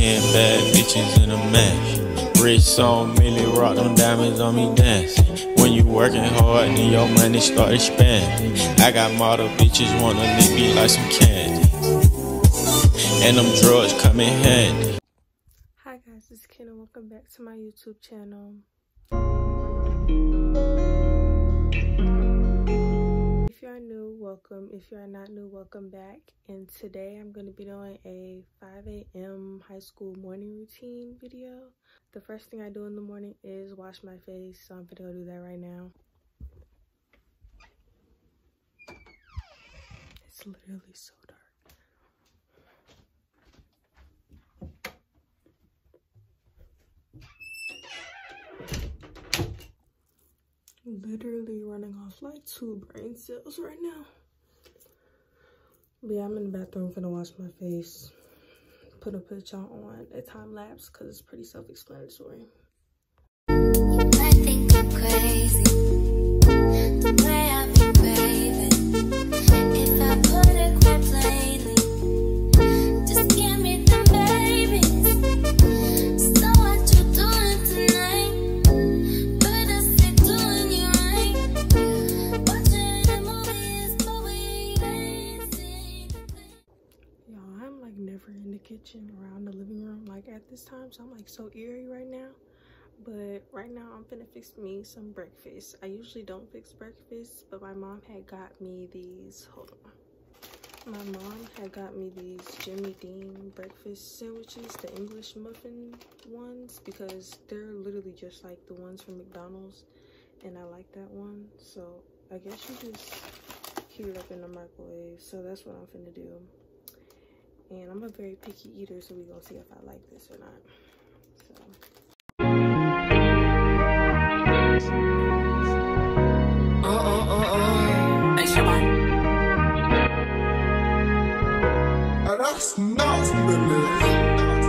Ten bad bitches in a match. Rich on Millie rock them diamonds on me dancing. When you working hard, then your money start expanding. I got model bitches wanna lick me like some candy. And them drugs come in handy. Hi guys, it's Kenn and welcome back to my YouTube channel. If you are new, welcome. If you are not new, welcome back. And today I'm going to be doing a 5 a.m. high school morning routine video. The first thing I do in the morning is wash my face, so I'm going to go do that right now. It's literally so literally running off like two brain cells right now. But yeah, I'm in the bathroom gonna wash my face. Put a picture on a time lapse because it's pretty self-explanatory. I think I'm crazy. Kitchen around the living room like at this time, so I'm like so eerie right now. But right now, I'm gonna fix me some breakfast. I usually don't fix breakfast, but my mom had got me these. Hold on. My mom had got me these Jimmy Dean breakfast sandwiches, the English muffin ones, because they're literally just like the ones from McDonald's, and I like that one. So I guess you just heat it up in the microwave. So that's what I'm finna do. And I'm a very picky eater, so we're gonna see if I like this or not. So. Uh, uh, uh, uh. Hey, Shabba. That's nasty.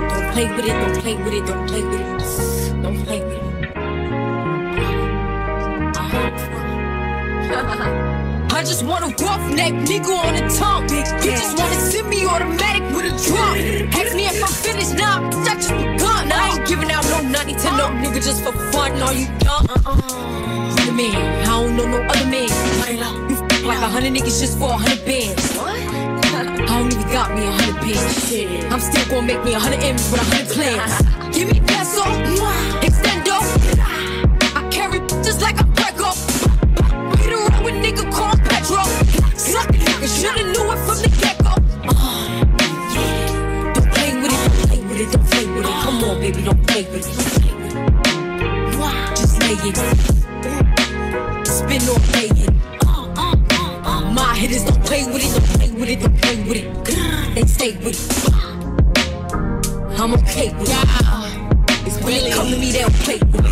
Don't play with it, don't play with it, don't play with it. Don't play with it. I just want a roughneck nigga on the tongue. You just wanna send me automatic with a drum. Ask me if I'm finished now, bitch, I just begun. I ain't giving out no money to no nigga just for fun. Are you dumb? Uh-uh. You the man, I don't know no other man. You f- like a hundred niggas just for a hundred bands. What? I don't even got me a hundred bands. I'm still gonna make me a hundred M's with a hundred plans. Give me peso, extendo. My hitters don't play with it, don't play with it, don't play with it. They stay with it. I'm okay with it. It's they come to me, they'll play with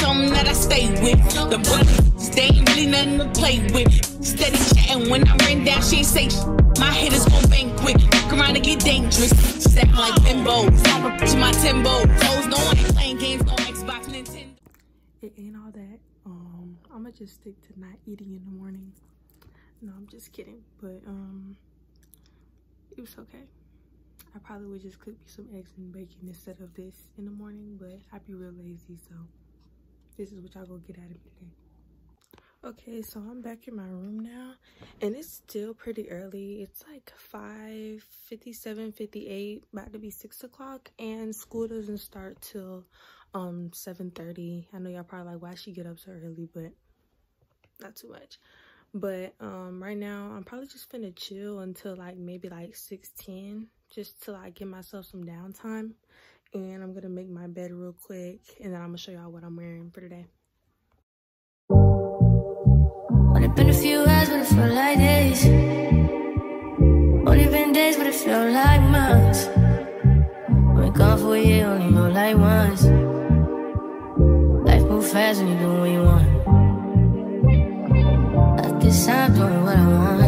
something that I stay with. The brothers, they really nothing to play with. Steady chatting when I ran down, she ain't say sh- My hitters gon' bang quick. Fuck around and get dangerous. Step like bimbos. To my timbo. Toes, no one playing games, no Xbox, Nintendo. it ain't all that. Um, I'm gonna just stick to not eating in the morning. No, I'm just kidding. But um, it was okay. I probably would just cook me some eggs and bacon instead of this in the morning. But I'd be real lazy, so this is what y'all gonna get out of me today. Okay, so I'm back in my room now, and it's still pretty early. It's like 5 57 58, about to be 6 o'clock, and school doesn't start till um 7:30. I know y'all probably like why she get up so early, but not too much. But um right now I'm probably just finna chill until like maybe like 6:10 just to like give myself some downtime. And I'm gonna make my bed real quick and then I'm gonna show y'all what I'm wearing for today. Only been a few hours, but it felt like days. Only been days, but it felt like months. Been gone for a year, only know like once. Life moves fast when you do what you want. I guess I'm doing what I want.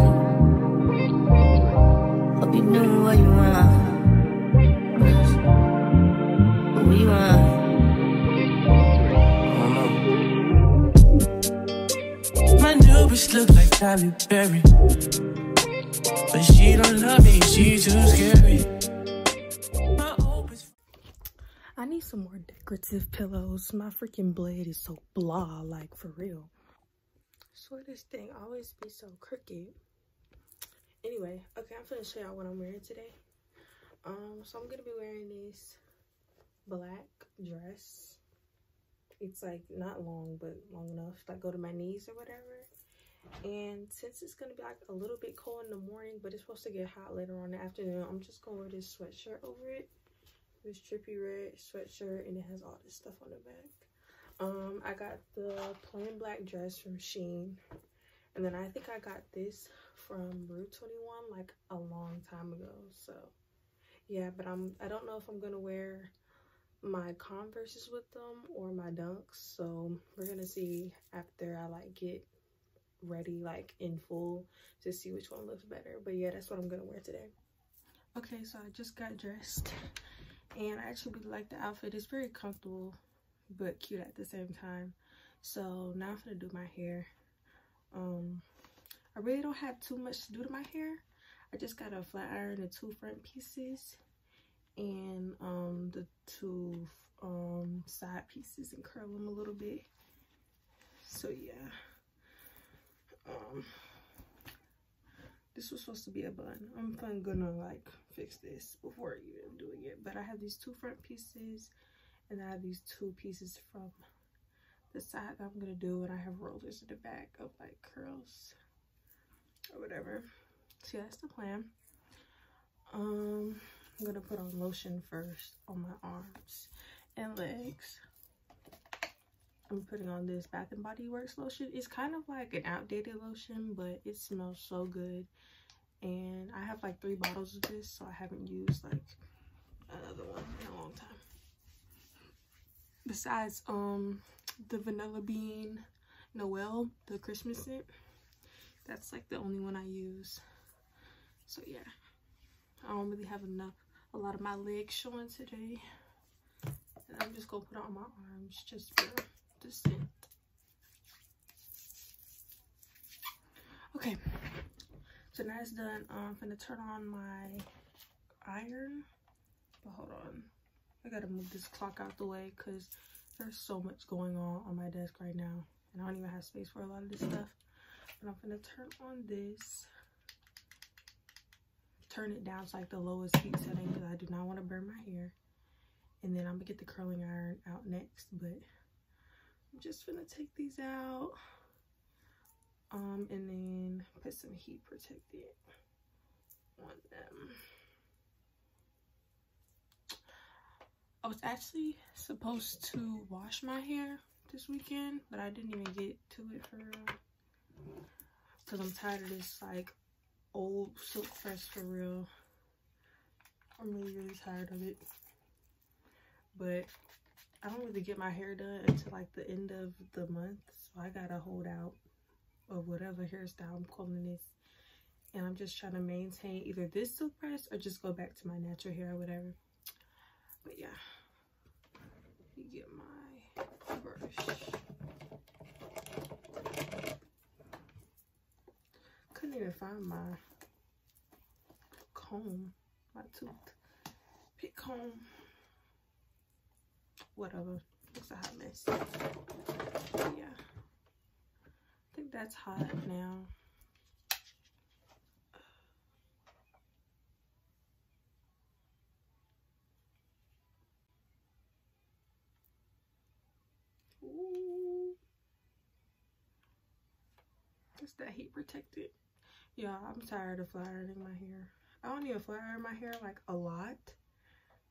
Hope you doing what you want. What you want? Bitch look like Tyler Berry. but she don't love me, she too scary. I need some more decorative pillows. My freaking blade is so blah, like for real. swear this thing always be so crooked. Anyway, okay, I'm gonna show y'all what I'm wearing today. Um, so I'm gonna be wearing this black dress. It's like not long, but long enough to like go to my knees or whatever. And since it's gonna be like a little bit cold in the morning, but it's supposed to get hot later on in the afternoon, I'm just gonna wear this sweatshirt over it. This trippy red sweatshirt, and it has all this stuff on the back. Um, I got the plain black dress from Shein, and then I think I got this from Rue 21 like a long time ago. So yeah, but I'm I don't know if I'm gonna wear my Converses with them or my Dunks. So we're gonna see after I like get ready like in full to see which one looks better. But yeah, that's what I'm gonna wear today. Okay, so I just got dressed and I actually really like the outfit. It's very comfortable but cute at the same time. So now I'm gonna do my hair. Um, I really don't have too much to do to my hair. I just got a flat iron, the two front pieces, and um, the two um, side pieces and curl them a little bit. So yeah. Um, this was supposed to be a bun. I'm gonna like fix this before even doing it. But I have these two front pieces and I have these two pieces from the side that I'm gonna do and I have rollers in the back of like curls or whatever. So yeah, that's the plan. Um, I'm gonna put on lotion first on my arms and legs. I'm putting on this Bath and Body Works lotion. It's kind of like an outdated lotion, but it smells so good. And I have like three bottles of this, so I haven't used like another one in a long time. Besides um the Vanilla Bean Noel, the Christmas scent, that's like the only one I use. So yeah, I don't really have enough, a lot of my legs showing today. And I'm just gonna put on my arms just for scent. Okay, so now it's done. Um, I'm gonna turn on my iron. But hold on, I gotta move this clock out the way because there's so much going on on my desk right now, and I don't even have space for a lot of this stuff. But I'm gonna turn on this. Turn it down to like the lowest heat setting because I do not want to burn my hair. And then I'm gonna get the curling iron out next, but I'm just gonna take these out. Um, and then put some heat protectant on them. I was actually supposed to wash my hair this weekend, but I didn't even get to it for real. Cause I'm tired of this like old silk press for real. I'm really, really tired of it. But I don't really get my hair done until like the end of the month. So I gotta hold out of whatever hairstyle I'm calling this. And I'm just trying to maintain either this silk press or just go back to my natural hair or whatever. But yeah. You get my brush. Couldn't even find my comb, my tooth pick comb whatever. Looks a hot mess. Yeah. I think that's hot now. Ooh. It's that heat protected. Yeah, I'm tired of flat ironing my hair. I don't even flat iron my hair like a lot,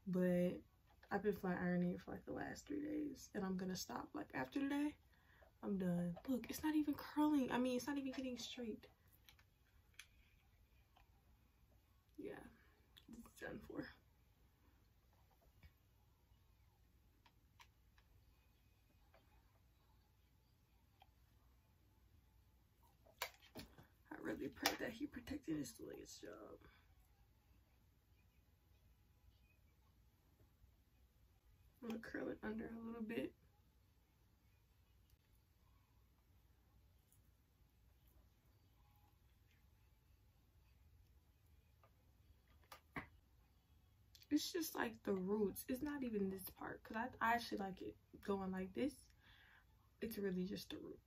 but I've been flat ironing for like the last three days and I'm gonna stop like after today. I'm done. Look, it's not even curling. I mean, it's not even getting straight. Yeah, it's done for. I really pray that he protected his job. Gonna curl it under a little bit. it's just like the roots. It's not even this part because I, I actually like it going like this. It's really just the roots.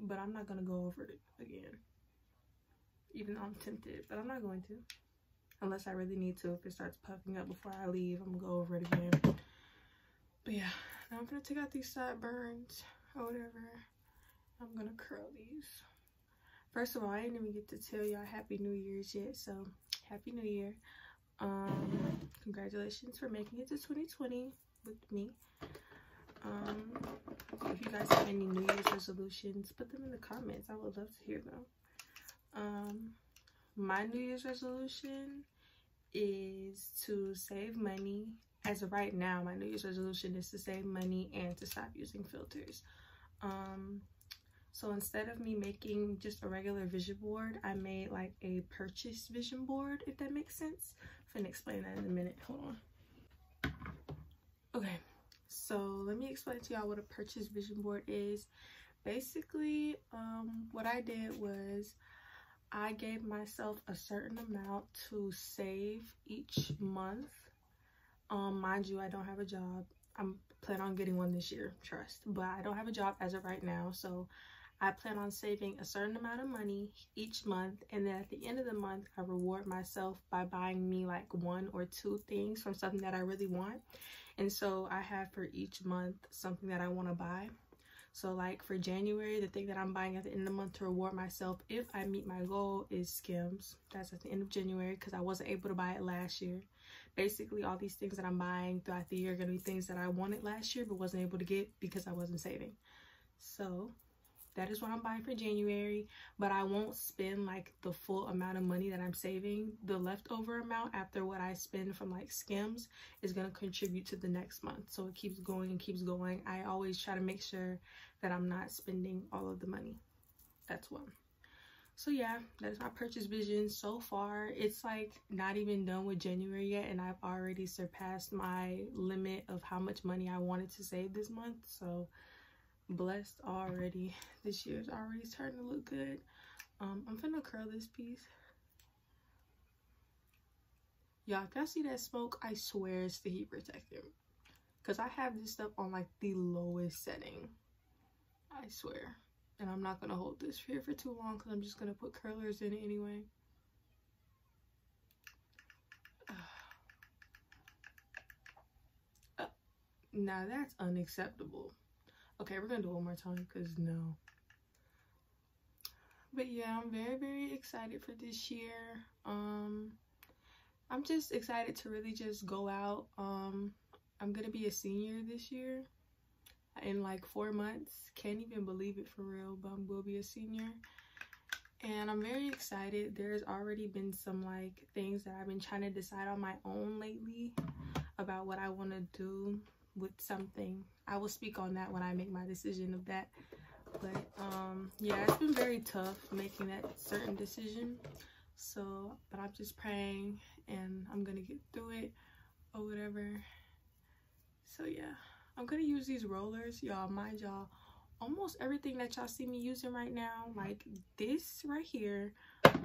But i'm not gonna go over it again. Even though i'm tempted but i'm not going to. Unless i really need to if it starts puffing up before i leave i'm gonna go over it again but yeah now i'm gonna take out these sideburns or whatever. I'm gonna curl these. First of all i didn't even get to tell y'all happy new year's yet so happy new year. Um congratulations for making it to 2020 with me. Um if you guys have any new year's resolutions put them in the comments. I would love to hear them. Um my new year's resolution is to save money as of right now my new year's resolution is to save money and to stop using filters. Um so instead of me making just a regular vision board i made like a purchase vision board if that makes sense. I'm gonna explain that in a minute. Hold on. Okay. So let me explain to y'all what a purchase vision board is. Basically um what i did was i gave myself a certain amount to save each month um mind you i don't have a job. I'm plan on getting one this year trust. But i don't have a job as of right now so i plan on saving a certain amount of money each month. And then at the end of the month i reward myself by buying me like one or two things from something that i really want. And so i have for each month something that i want to buy. So like for January, the thing that I'm buying at the end of the month to reward myself if I meet my goal is Skims. That's at the end of January because I wasn't able to buy it last year. Basically, all these things that I'm buying throughout the year are going to be things that I wanted last year but wasn't able to get because I wasn't saving. So that is what I'm buying for January, but I won't spend like the full amount of money that I'm saving. The leftover amount after what I spend from like skims is going to contribute to the next month. So it keeps going and keeps going. I always try to make sure that I'm not spending all of the money. That's one. So yeah, that is my purchase vision so far. It's like not even done with January yet and I've already surpassed my limit of how much money I wanted to save this month. So blessed already. This year's already starting to look good. Um, I'm gonna curl this piece. Y'all, if y'all see that smoke, I swear it's the heat protector. Because I have this stuff on like the lowest setting. I swear. And I'm not going to hold this here for too long because I'm just going to put curlers in it anyway. Uh, now that's unacceptable. Okay, we're gonna do one more time because no. But yeah, I'm very, very excited for this year. Um, I'm just excited to really just go out. Um, I'm gonna be a senior this year in like four months. Can't even believe it for real, but I will be a senior. And I'm very excited. There's already been some like things that I've been trying to decide on my own lately about what I want to do with something. I will speak on that when I make my decision of that. But um, yeah, it's been very tough making that certain decision. So, but I'm just praying and I'm gonna get through it or whatever. So yeah, I'm gonna use these rollers, y'all. Mind y'all, almost everything that y'all see me using right now, like this right here.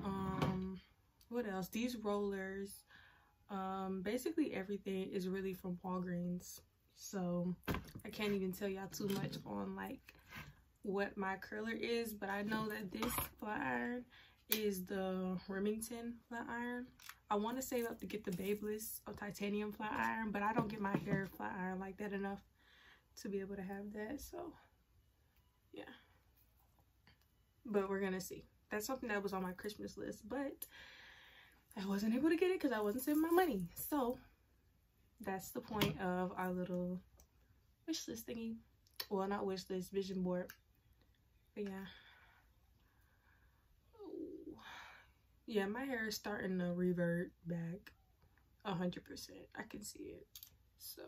Um, what else? These rollers. Um, basically everything is really from Walgreens so I can't even tell y'all too much on like what my curler is but I know that this flat iron is the Remington flat iron I want to save up to get the Babyliss or titanium flat iron but I don't get my hair flat iron like that enough to be able to have that so yeah but we're gonna see that's something that was on my Christmas list but I wasn't able to get it because I wasn't saving my money so that's the point of our little wish list thingy. Well, not wish list, vision board. But yeah. Yeah, my hair is starting to revert back a hundred percent. I can see it. So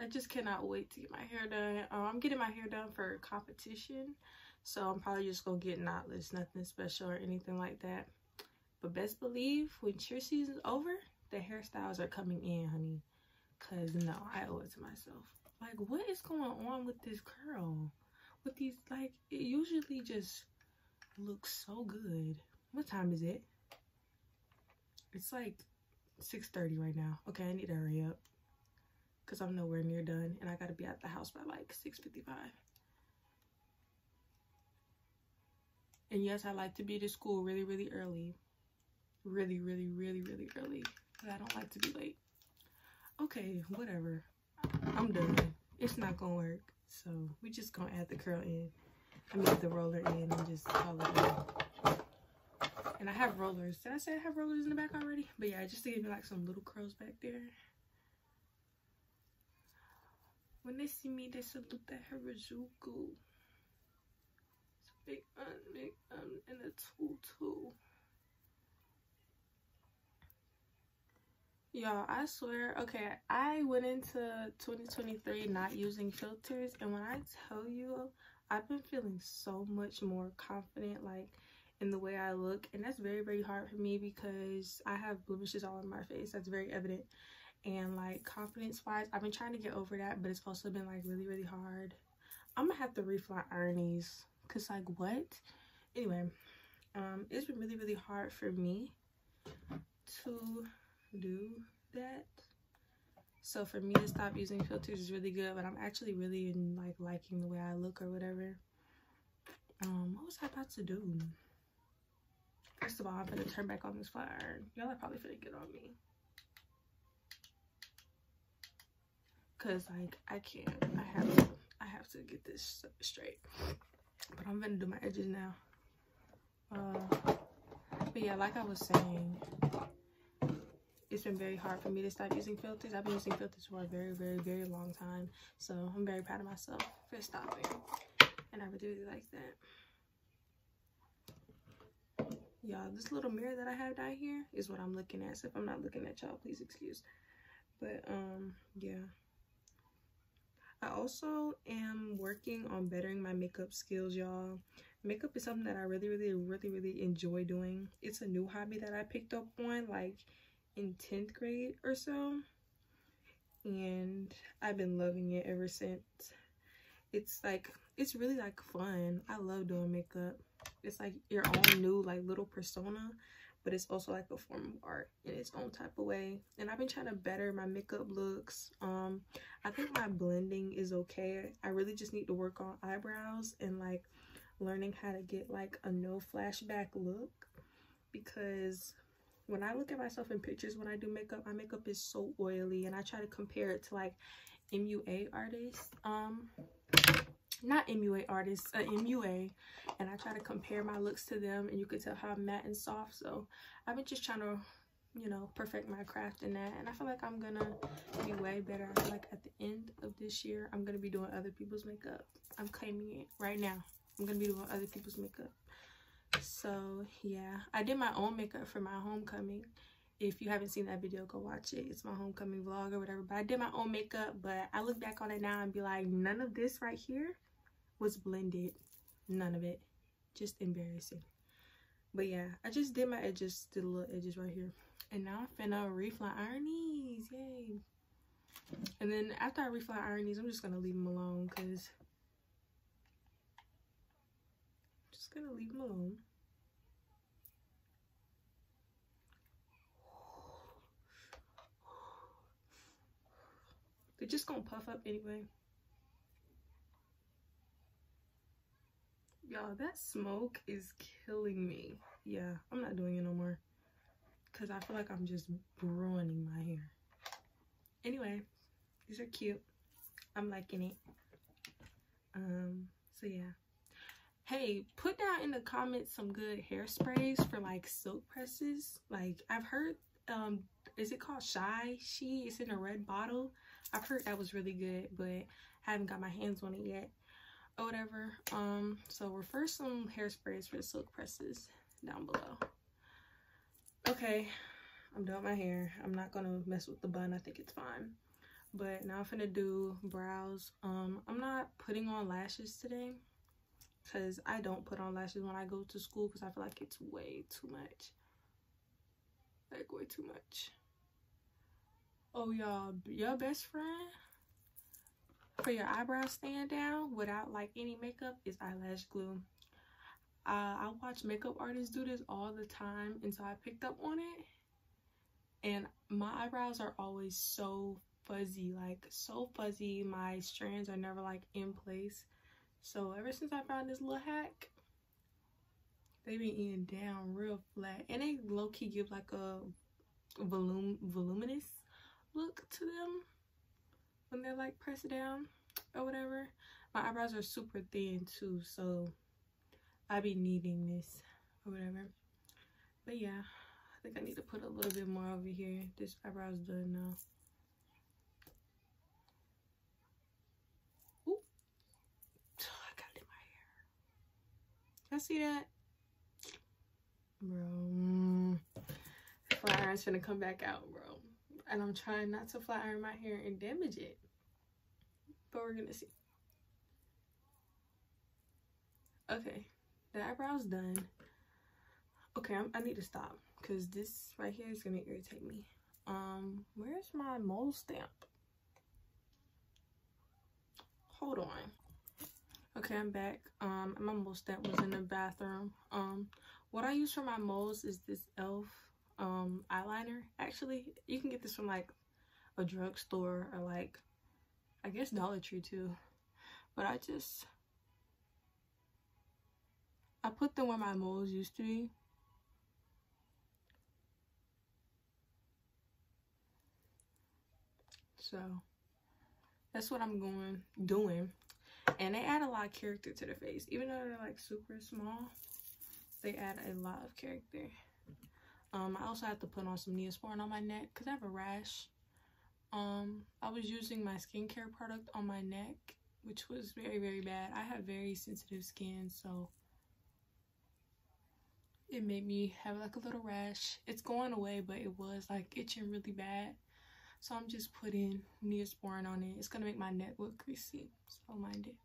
I just cannot wait to get my hair done. Uh, I'm getting my hair done for competition. So I'm probably just gonna get knotless, nothing special or anything like that. But best believe when cheer season's over, the hairstyles are coming in, honey. Cause no, I owe it to myself. Like, what is going on with this curl? With these, like, it usually just looks so good. What time is it? It's like 6.30 right now. Okay, I need to hurry up. Because I'm nowhere near done. And I got to be at the house by like 6.55. And yes, I like to be to school really, really early. Really, really, really, really early. But I don't like to be late. Okay, whatever. I'm done. It's not to work. So we just to add the curl in. I mean the roller in and just call it done. And I have rollers. Did I say I have rollers in the back already? But yeah, just to give me like some little curls back there. When they see me, they salute the Harajuku. It's a big un, big un, and a tutu. Y'all, I swear, okay, I went into 2023 not using filters, and when I tell you, I've been feeling so much more confident, like, in the way I look, and that's very, very hard for me because I have blemishes all on my face. That's very evident. And, like, confidence-wise, I've been trying to get over that, but it's also been, like, really, really hard. I'm gonna have to refly Ernie's, because, like, what? Anyway, um, it's been really, really hard for me to do that. So for me to stop using filters is really good but i'm actually really in, like liking the way i look or whatever. Um what was i about to do? First of all i'm gonna turn back on this iron y'all are probably gonna get on me because like i can't i have to i have to get this straight but i'm gonna do my edges now uh but yeah like i was saying it's been very hard for me to stop using filters. I've been using filters for a very, very, very long time. So I'm very proud of myself for stopping. And I really, really like that. Y'all, this little mirror that I have down here is what I'm looking at. So if I'm not looking at y'all, please excuse. But, um, yeah. I also am working on bettering my makeup skills, y'all. Makeup is something that I really, really, really, really enjoy doing. It's a new hobby that I picked up on. Like, in 10th grade or so and I've been loving it ever since. It's like it's really like fun. I love doing makeup. It's like your own new like little persona, but it's also like a form of art in its own type of way. And I've been trying to better my makeup looks. Um I think my blending is okay. I really just need to work on eyebrows and like learning how to get like a no flashback look because when I look at myself in pictures when I do makeup, my makeup is so oily and I try to compare it to like MUA artists. Um, not MUA artists, uh, MUA, and I try to compare my looks to them and you can tell how matte and soft. So I've been just trying to, you know, perfect my craft in that. And I feel like I'm gonna be way better. I feel like at the end of this year, I'm gonna be doing other people's makeup. I'm claiming it right now. I'm gonna be doing other people's makeup so yeah i did my own makeup for my homecoming if you haven't seen that video go watch it it's my homecoming vlog or whatever but i did my own makeup but i look back on it now and be like none of this right here was blended. None of it. Just embarrassing. But yeah i just did my edges did the little edges right here. And now i'm finna refly iron these. Yay. And then after i refly iron these i'm just gonna leave them alone because just gonna leave them alone. They're just gonna puff up anyway. Y'all, that smoke is killing me. Yeah, I'm not doing it no more. Because I feel like I'm just ruining my hair. Anyway, these are cute. I'm liking it. Um, so yeah. Hey, put down in the comments some good hairsprays for like silk presses. Like I've heard um is it called Shy? She It's in a red bottle. I've heard that was really good, but I haven't got my hands on it yet or whatever. Um, so we're first some hairsprays for the silk presses down below. Okay, I'm with my hair. I'm not gonna mess with the bun. I think it's fine. But now I'm gonna do brows. Um, I'm not putting on lashes today because I don't put on lashes when I go to school because I feel like it's way too much. Like way too much. Oh, y'all, your best friend for your eyebrows stand down without like any makeup is eyelash glue. Uh, I watch makeup artists do this all the time and so I picked up on it. and my eyebrows are always so fuzzy like so fuzzy my strands are never like in place so ever since i found this little hack they been eating down real flat and they low-key give like a volum voluminous look to them when they're like pressed down or whatever. My eyebrows are super thin too so i be needing this or whatever. But yeah i think i need to put a little bit more over here. This eyebrow's done now. Ooh. i got it in my hair. Y'all see that? Bro flat iron's gonna come back out bro and i'm trying not to flat iron my hair and damage it. But we're gonna see. Okay the eyebrow's done. Okay I'm, i need to stop because this right here is gonna irritate me. Um where's my mole stamp? Hold on. Okay i'm back. Um my mole stamp was in the bathroom. Um what i use for my moles is this elf um eyeliner. Actually you can get this from like a drugstore or like i guess dollar tree too. But i just i put them where my moles used to be. So that's what i'm going doing. And they add a lot of character to the face. Even though they're like super small they add a lot of character um i also have to put on some neosporin on my neck because i have a rash. Um i was using my skincare product on my neck which was very very bad. I have very sensitive skin so it made me have like a little rash. It's going away but it was like itching really bad. So i'm just putting neosporin on it. It's gonna make my neck look greasy so don't mind it.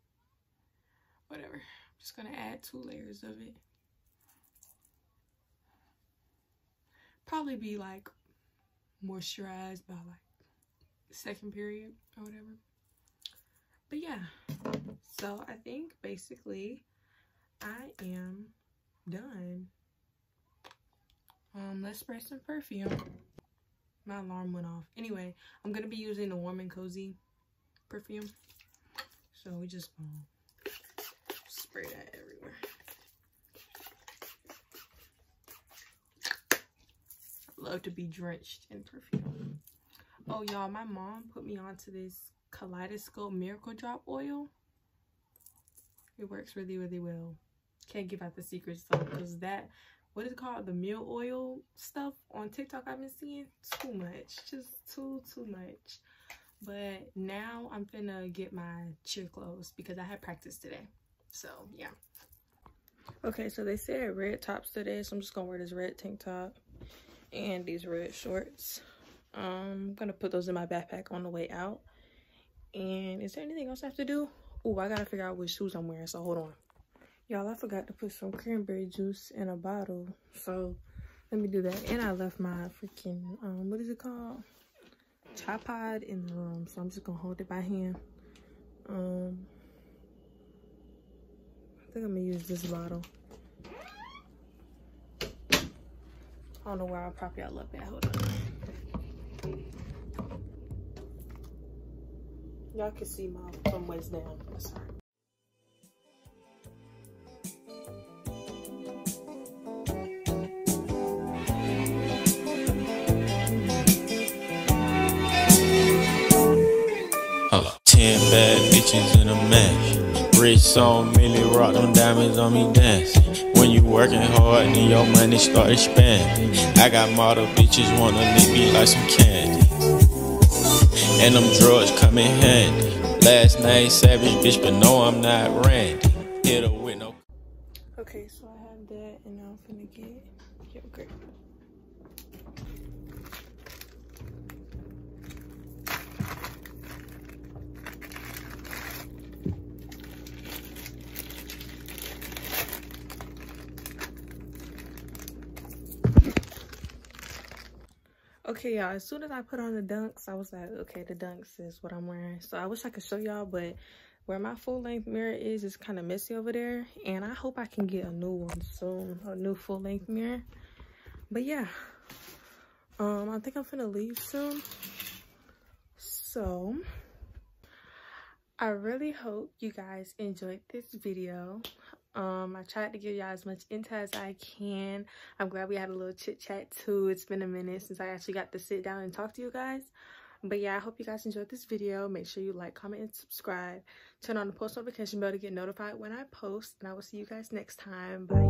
Whatever. I'm just gonna add two layers of it probably be like moisturized by like second period or whatever. But yeah. So i think basically i am done. Um let's spray some perfume. My alarm went off. Anyway i'm gonna be using the warm and cozy perfume. So we just um, spray that everywhere love to be drenched in perfume. Oh y'all my mom put me onto this kaleidoscope miracle drop oil. It works really really well. Can't give out the secrets though because that what is it called? The Mielle oil stuff on tiktok i've been seeing? Too much. Just too too much. But now i'm gonna get my cheer clothes because i had practice today. So yeah. Okay so they said red tops today so i'm just gonna wear this red tank top and these red shorts um i'm gonna put those in my backpack on the way out and is there anything else i have to do oh i gotta figure out which shoes i'm wearing so hold on Y'all, I forgot to put some cranberry juice in a bottle. So, let me do that. And I left my freaking, um, what is it called? Tripod in the room. So, I'm just going to hold it by hand. Um, I think I'm going to use this bottle. I don't know where I'll prop y'all up at. Hold on. Y'all can see my from waist down. Sorry. Ten bad bitches in a match. Rich on Millie rock them diamonds on me dancing. When you working hard and your money start expanding. I got model bitches wanna lick me like some candy. And them drugs come in handy. Last name Savage bitch, but no I'm not Randy. Hit her with no. Okay, so I have that and now I'm finna get yogurt. Okay, y'all, as soon as I put on the dunks, I was like, okay, the dunks is what I'm wearing. So I wish I could show y'all, but where my full-length mirror is, is kind of messy over there. And I hope I can get a new one soon, a new full-length mirror. But yeah, Um, I think I'm gonna leave soon. So, I really hope you guys enjoyed this video. Um, I tried to give y'all as much info as I can. I'm glad we had a little chit chat too. It's been a minute since I actually got to sit down and talk to you guys. But yeah, I hope you guys enjoyed this video. Make sure you like, comment, and subscribe. Turn on the post notification bell to get notified when I post. And I will see you guys next time. Bye.